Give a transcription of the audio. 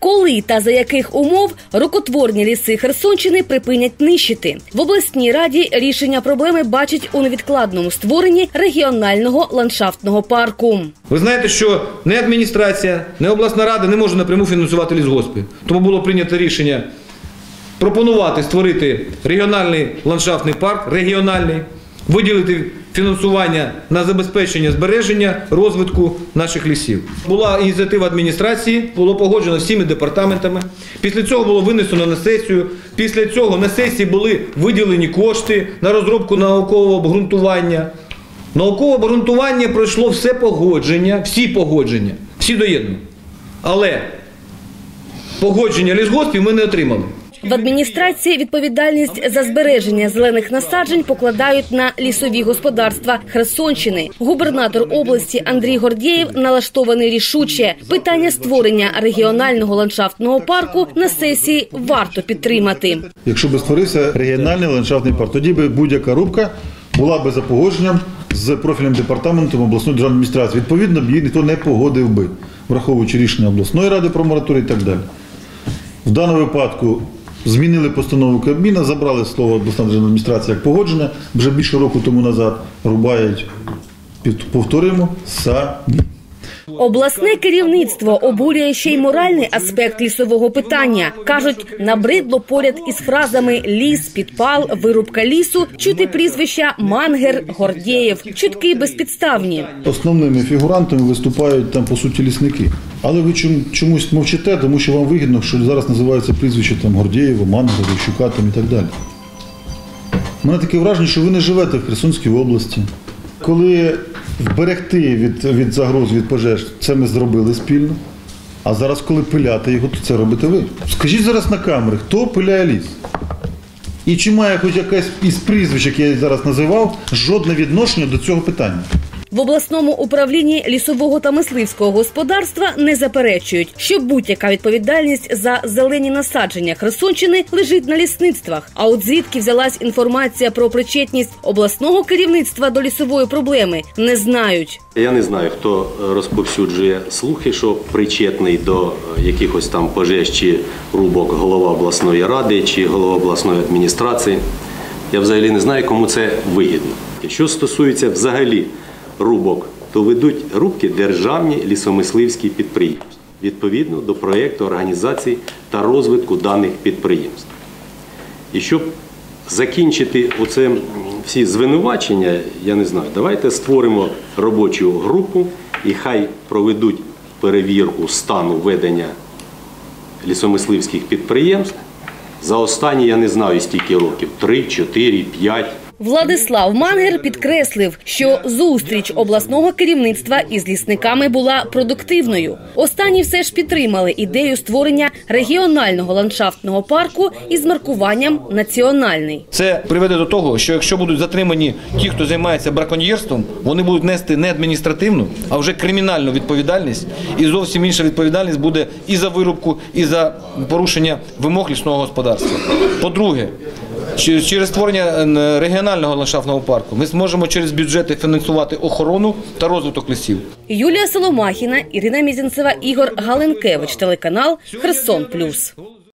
Коли та за яких умов рукотворні ліси Херсонщини припинять нищити в обласній раді рішення проблеми бачать у невідкладному створенні регіонального ландшафтного парку. Ви знаєте, що не адміністрація, не обласна рада не може напряму фінансувати лісгоспи. Тому було прийнято рішення пропонувати створити регіональний ландшафтний парк, регіональний, виділити фінансування на забезпечення збереження розвитку наших лісів. Була ініціатива адміністрації, було погоджено всіми департаментами. Після цього було винесено на сесію. Після цього на сесії були виділені кошти на розробку наукового обґрунтування. Наукове обґрунтування пройшло все погодження, всі погодження, всі доєднані. Але погодження лісгоспів ми не отримали. В адміністрації відповідальність за збереження зелених насаджень покладають на лісові господарства Херсонщини. Губернатор області Андрій Гордєєв налаштований рішуче. Питання створення регіонального ландшафтного парку на сесії варто підтримати. Якщо би створився регіональний ландшафтний парк, тоді би будь-яка рубка була би за погодженням з профільним департаментом обласної державної адміністрації. Відповідно, її ніхто не погодив би, враховуючи рішення обласної ради про мораторій і так далі. В даному випадку змінили постанову Кабміна, забрали слово обласна державна адміністрація як погодження, вже більше року тому назад рубають, повторимо, самі. Обласне керівництво обурює ще й моральний аспект лісового питання. кажуть, набридло поряд із фразами ліс, підпал, вирубка лісу чути прізвища Мангер, Гордєєв, чутки безпідставні. Основними фігурантами виступають там по суті лісники. Але ви чом- чомусь мовчите, тому що вам вигідно, що зараз називаються прізвища там Гордієва, Мангера, Щука там і так далі. У мене таке враження, що ви не живете в Херсонській області. Коли вберегти від, від загроз, від пожеж, це ми зробили спільно. А зараз, коли пиляти його, то це робите ви. Скажіть зараз на камери, хто пиляє ліс? І чи має хоч якесь із прізвищ, як я зараз називав, жодне відношення до цього питання? В обласному управлінні лісового та мисливського господарства не заперечують, що будь-яка відповідальність за зелені насадження Херсонщини лежить на лісництвах. А от звідки взялась інформація про причетність обласного керівництва до лісової проблеми, не знають. Я не знаю, хто розповсюджує слухи, що причетний до е, якихось там пожеж чи рубок голова обласної ради чи голова обласної адміністрації. Я взагалі не знаю, кому це вигідно. Що стосується взагалі рубок, то ведуть рубки державні лісомисливські підприємства відповідно до проєкту організації та розвитку даних підприємств. І щоб закінчити оце всі звинувачення, я не знаю, давайте створимо робочу групу і хай проведуть перевірку стану ведення лісомисливських підприємств за останні, я не знаю, стільки років 3, 4, 5. Владислав Мангер підкреслив, що зустріч обласного керівництва із лісниками була продуктивною. Останні все ж підтримали ідею створення регіонального ландшафтного парку із маркуванням національний. Це приведе до того, що якщо будуть затримані ті, хто займається браконьєрством, вони будуть нести не адміністративну, а вже кримінальну відповідальність. І зовсім інша відповідальність буде і за вирубку, і за порушення вимог лісного господарства. По-друге, чи- через створення е, регіонального ландшафтного парку ми зможемо через бюджети фінансувати охорону та розвиток лісів. Юлія Соломахіна, Ірина Мізінцева, Ігор Галенкевич, телеканал Херсон Плюс.